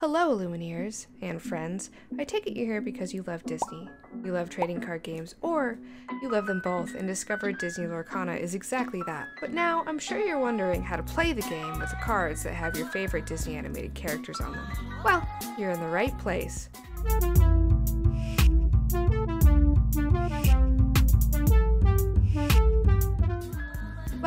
Hello, Illumineers and friends. I take it you're here because you love Disney, you love trading card games, or you love them both and discovered Disney Lorcana is exactly that. But now, I'm sure you're wondering how to play the game with the cards that have your favorite Disney animated characters on them. Well, you're in the right place.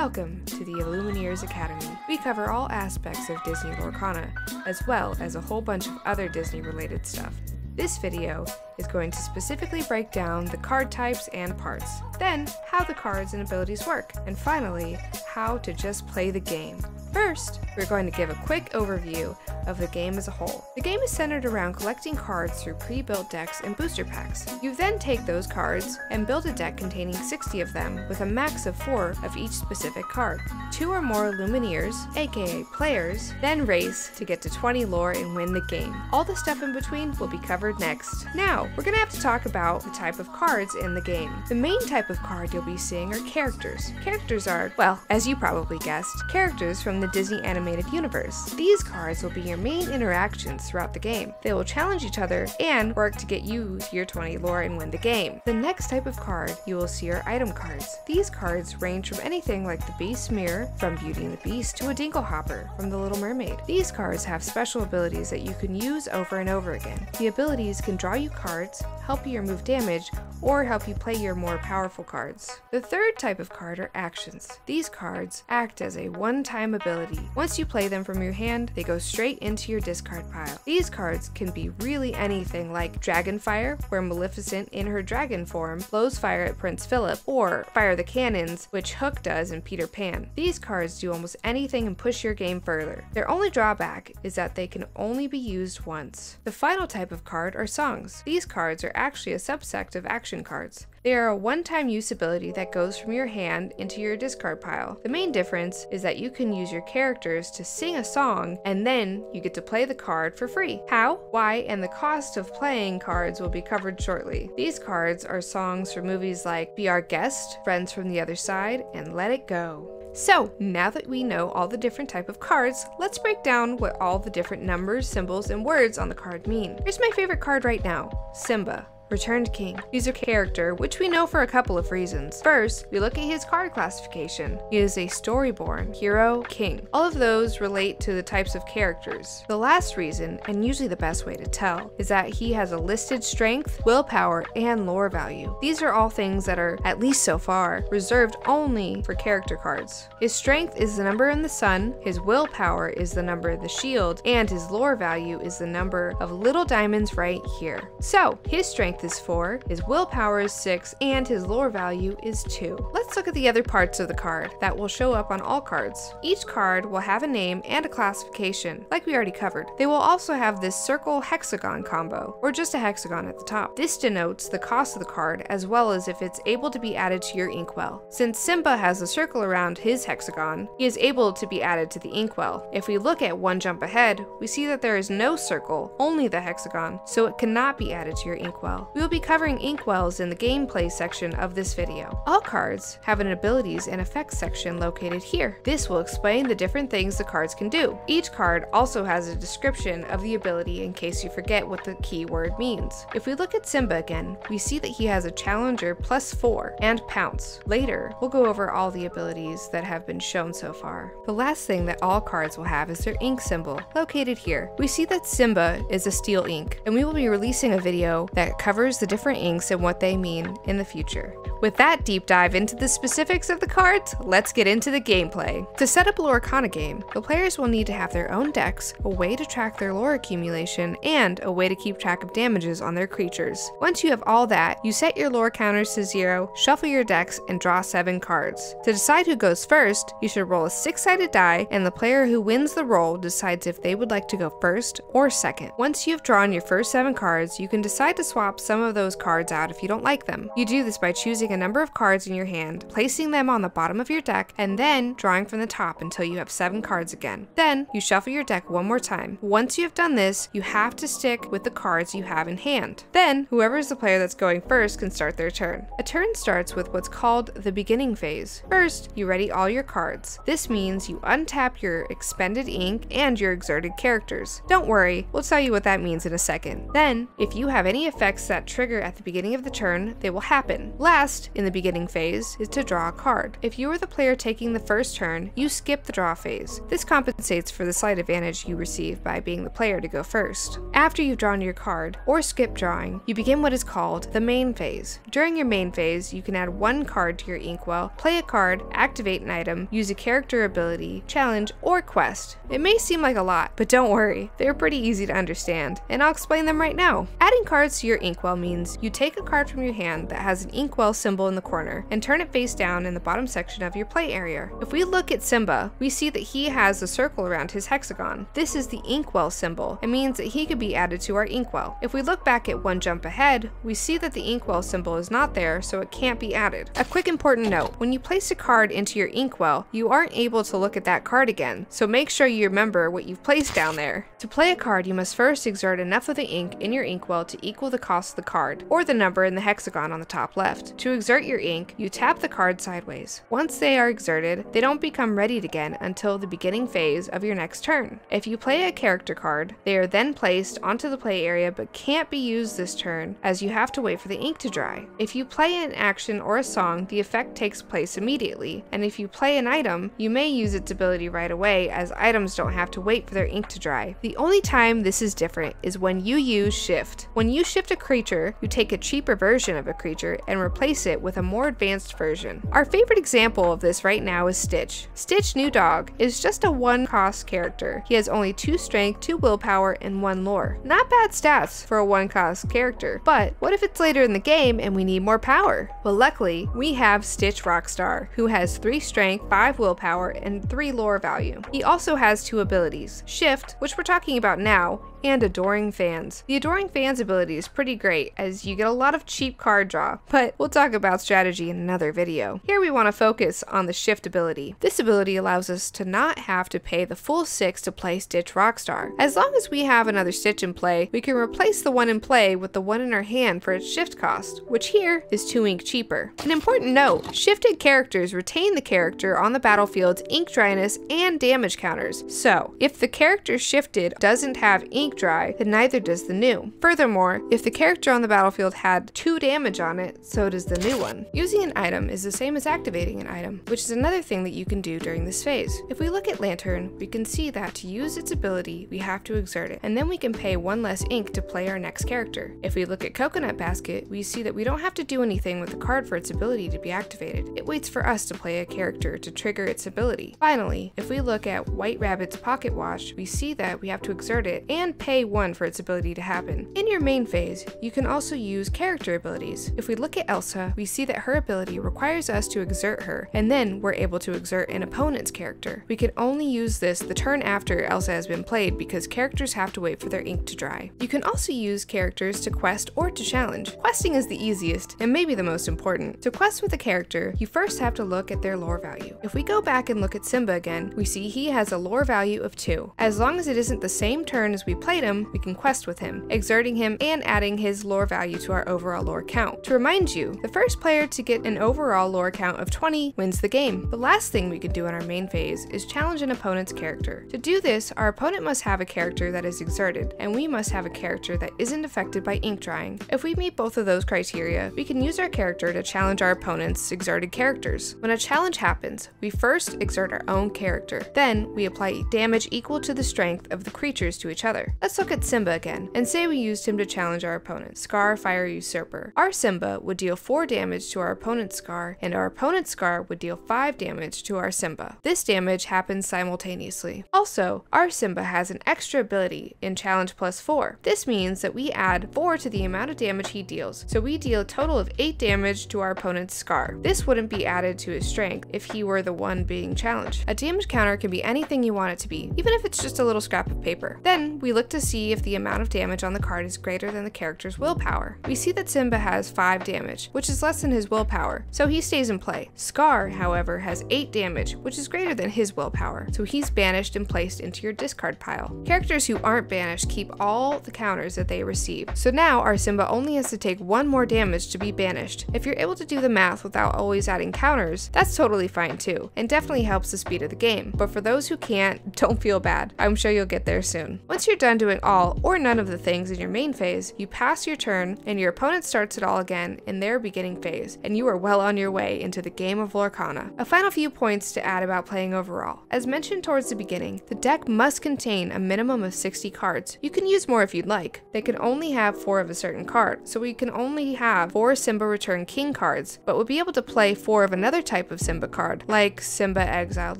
Welcome to the Illumineers Academy. We cover all aspects of Disney Lorcana, as well as a whole bunch of other Disney related stuff. This video is going to specifically break down the card types and parts, then how the cards and abilities work, and finally, how to just play the game. First, we're going to give a quick overview of the game as a whole. The game is centered around collecting cards through pre-built decks and booster packs. You then take those cards and build a deck containing 60 of them with a max of 4 of each specific card. Two or more Illumineers, aka players, then race to get to 20 lore and win the game. All the stuff in between will be covered next. Now, we're gonna have to talk about the type of cards in the game. The main type of card you'll be seeing are characters. Characters are, well, as you probably guessed, characters from the Disney animated universe. These cards will be your main interactions throughout the game. They will challenge each other and work to get you your 20 lore and win the game. The next type of card you will see are item cards. These cards range from anything like the Beast Mirror, from Beauty and the Beast, to a Dinglehopper from The Little Mermaid. These cards have special abilities that you can use over and over again. The abilities can draw you cards, help you remove damage, or help you play your more powerful cards. The third type of card are actions. These cards act as a one-time ability. Once you play them from your hand, they go straight into your discard pile. These cards can be really anything like Dragonfire, where Maleficent in her dragon form blows fire at Prince Philip, or Fire the Cannons, which Hook does in Peter Pan. These cards do almost anything and push your game further. Their only drawback is that they can only be used once. The final type of card are songs. These cards are actually a subsect of action cards. They are a one-time use ability that goes from your hand into your discard pile. The main difference is that you can use your characters to sing a song and then you get to play the card for free. How, why, and the cost of playing cards will be covered shortly. These cards are songs from movies like Be Our Guest, Friends from the Other Side, and Let It Go. So, now that we know all the different type of cards, let's break down what all the different numbers, symbols, and words on the card mean. Here's my favorite card right now, Simba. Returned King. He's a character, which we know for a couple of reasons. First, we look at his card classification. He is a storyborn, hero, king. All of those relate to the types of characters. The last reason, and usually the best way to tell, is that he has a listed strength, willpower, and lore value. These are all things that are, at least so far, reserved only for character cards. His strength is the number in the sun, his willpower is the number of the shield, and his lore value is the number of little diamonds right here. So, his strength is 4, his willpower is 6, and his lore value is 2. Let's look at the other parts of the card that will show up on all cards. Each card will have a name and a classification, like we already covered. They will also have this circle hexagon combo, or just a hexagon at the top. This denotes the cost of the card as well as if it's able to be added to your inkwell. Since Simba has a circle around his hexagon, he is able to be added to the inkwell. If we look at one jump ahead, we see that there is no circle, only the hexagon, so it cannot be added to your inkwell. We will be covering inkwells in the gameplay section of this video. All cards have an abilities and effects section located here. This will explain the different things the cards can do. Each card also has a description of the ability in case you forget what the keyword means. If we look at Simba again, we see that he has a challenger plus 4 and pounce. Later, we'll go over all the abilities that have been shown so far. The last thing that all cards will have is their ink symbol, located here. We see that Simba is a steel ink, and we will be releasing a video that covers the different inks and what they mean in the future. With that deep dive into the specifics of the cards, let's get into the gameplay. To set up a Lorcana game, the players will need to have their own decks, a way to track their lore accumulation, and a way to keep track of damages on their creatures. Once you have all that, you set your lore counters to zero, shuffle your decks, and draw 7 cards. To decide who goes first, you should roll a 6-sided die, and the player who wins the roll decides if they would like to go first or second. Once you've drawn your first 7 cards, you can decide to swap some of those cards out if you don't like them. You do this by choosing a number of cards in your hand, placing them on the bottom of your deck, and then drawing from the top until you have seven cards again. Then you shuffle your deck one more time. Once you have done this, you have to stick with the cards you have in hand. Then, whoever is the player that's going first can start their turn. A turn starts with what's called the beginning phase. First, you ready all your cards. This means you untap your expended ink and your exerted characters. Don't worry, we'll tell you what that means in a second. Then, if you have any effects that trigger at the beginning of the turn, they will happen. Last, in the beginning phase, is to draw a card. If you are the player taking the first turn, you skip the draw phase. This compensates for the slight advantage you receive by being the player to go first. After you've drawn your card, or skip drawing, you begin what is called the main phase. During your main phase, you can add one card to your inkwell, play a card, activate an item, use a character ability, challenge, or quest. It may seem like a lot, but don't worry, they're pretty easy to understand, and I'll explain them right now. Adding cards to your inkwell means you take a card from your hand that has an inkwell symbol in the corner and turn it face down in the bottom section of your play area. If we look at Simba, we see that he has a circle around his hexagon. This is the inkwell symbol. It means that he could be added to our inkwell. If we look back at one jump ahead, we see that the inkwell symbol is not there, so it can't be added. A quick important note, when you place a card into your inkwell, you aren't able to look at that card again, so make sure you remember what you've placed down there. To play a card, you must first exert enough of the ink in your inkwell to equal the cost the card, or the number in the hexagon on the top left. To exert your ink, you tap the card sideways. Once they are exerted, they don't become readied again until the beginning phase of your next turn. If you play a character card, they are then placed onto the play area but can't be used this turn as you have to wait for the ink to dry. If you play an action or a song, the effect takes place immediately, and if you play an item, you may use its ability right away as items don't have to wait for their ink to dry. The only time this is different is when you use shift. When you shift a creature, you take a cheaper version of a creature and replace it with a more advanced version. Our favorite example of this right now is Stitch. Stitch New Dog is just a one cost character. He has only 2 strength, 2 willpower, and 1 lore. Not bad stats for a one cost character, but what if it's later in the game and we need more power? Well luckily, we have Stitch Rockstar, who has 3 strength, 5 willpower, and 3 lore value. He also has two abilities, Shift, which we're talking about now, and Adoring Fans. The Adoring Fans ability is pretty great as you get a lot of cheap card draw, but we'll talk about strategy in another video. Here we want to focus on the Shift ability. This ability allows us to not have to pay the full 6 to play Stitch Rockstar. As long as we have another Stitch in play, we can replace the one in play with the one in our hand for its shift cost, which here is 2 ink cheaper. An important note, shifted characters retain the character on the battlefield's ink dryness and damage counters. So, if the character shifted doesn't have ink dry, then neither does the new. Furthermore, if the character on the battlefield had 2 damage on it, so does the new one. Using an item is the same as activating an item, which is another thing that you can do during this phase. If we look at Lantern, we can see that to use its ability, we have to exert it, and then we can pay one less ink to play our next character. If we look at Coconut Basket, we see that we don't have to do anything with the card for its ability to be activated. It waits for us to play a character to trigger its ability. Finally, if we look at White Rabbit's Pocket Watch, we see that we have to exert it and pay 1 for its ability to happen. In your main phase, you can also use character abilities. If we look at Elsa, we see that her ability requires us to exert her, and then we're able to exert an opponent's character. We can only use this the turn after Elsa has been played because characters have to wait for their ink to dry. You can also use characters to quest or to challenge. Questing is the easiest and maybe the most important. To quest with a character, you first have to look at their lore value. If we go back and look at Simba again, we see he has a lore value of 2. As long as it isn't the same turn as we played him, we can quest with him, exerting him and adding his lore value to our overall lore count. To remind you, the first player to get an overall lore count of 20 wins the game. The last thing we can do in our main phase is challenge an opponent's character. To do this, our opponent must have a character that is exerted, and we must have a character that isn't affected by ink drying. If we meet both of those criteria, we can use our character to challenge our opponent's exerted characters. When a challenge happens, we first exert our own character. Then, we apply damage equal to the strength of the creatures to each other. Let's look at Simba again, and say we used him to challenge our opponent, Scar Fiery Usurper. Our Simba would deal 4 damage to our opponent's Scar, and our opponent's Scar would deal 5 damage to our Simba. This damage happens simultaneously. Also, our Simba has an extra ability in Challenge plus 4. This means that we add 4 to the amount of damage he deals, so we deal a total of 8 damage to our opponent's Scar. This wouldn't be added to his strength if he were the one being challenged. A damage counter can be anything you want it to be, even if it's just a little scrap of paper. Then, we look to see if the amount of damage on the card is greater than the character's willpower. We see that Simba has 5 damage, which is less than his willpower, so he stays in play. Scar, however, has 8 damage, which is greater than his willpower, so he's banished and placed into your discard pile. Characters who aren't banished keep all the counters that they receive, so now our Simba only has to take one more damage to be banished. If you're able to do the math without always adding counters, that's totally fine too, and definitely helps the speed of the game. But for those who can't, don't feel bad. I'm sure you'll get there soon. Once you're done doing all or none of the things in your main phase, you pass your turn and your opponent starts it all again in their beginning phase, and you are well on your way into the game of Lorcana. A final few points to add about playing overall. As mentioned towards the beginning, the deck must contain a minimum of 60 cards. You can use more if you'd like. They can only have 4 of a certain card, so we can only have 4 Simba Return King cards, but would be able to play 4 of another type of Simba card, like Simba Exiled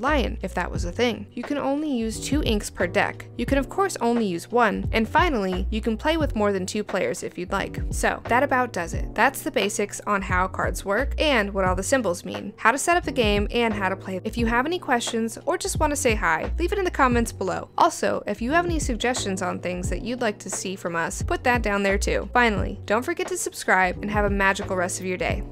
Lion, if that was a thing. You can only use 2 inks per deck. You can of course only use one, and finally, you can play with more than 2 players if you'd like. So, that about does it. That's the basics on how cards work and what all the symbols mean, how to set up the game, and how to play. If you have any questions or just want to say hi, leave it in the comments below. Also, if you have any suggestions on things that you'd like to see from us, put that down there too. Finally, don't forget to subscribe and have a magical rest of your day.